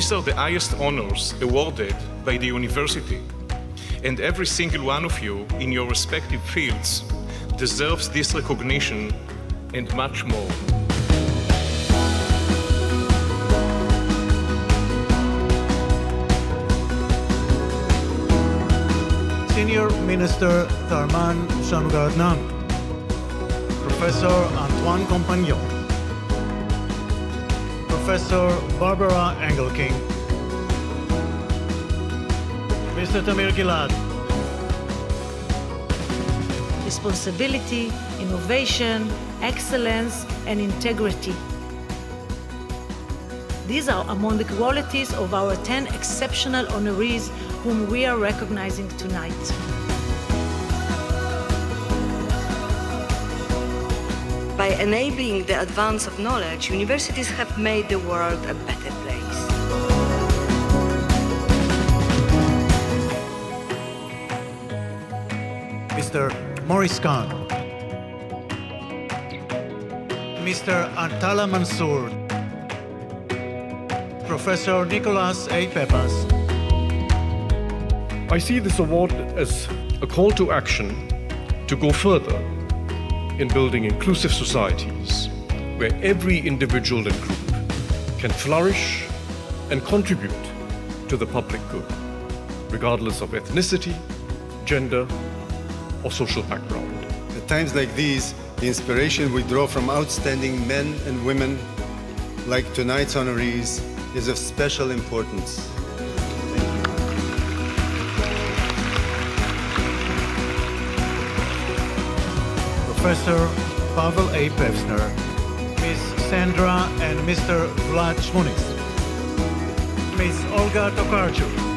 These are the highest honors awarded by the university, and every single one of you in your respective fields deserves this recognition and much more. Senior Minister Tharman Shanmugaratnam, Professor Antoine Compagnon, Professor Barbara Engelking, Mr. Tamir Gilad, responsibility, innovation, excellence, and integrity. These are among the qualities of our 10 exceptional honorees whom we are recognizing tonight. By enabling the advance of knowledge, universities have made the world a better place. Mr. Maurice Kahn, Mr. Atallah Mansour, Professor Nicholas A. Peppas, I see this award as a call to action to go further in building inclusive societies where every individual and group can flourish and contribute to the public good, regardless of ethnicity, gender, or social background. At times like these, the inspiration we draw from outstanding men and women like tonight's honorees is of special importance. Professor Pavel A. Pevzner, Ms. Sandra and Mr. Vlad Shmunis, Ms. Olga Tokarczuk,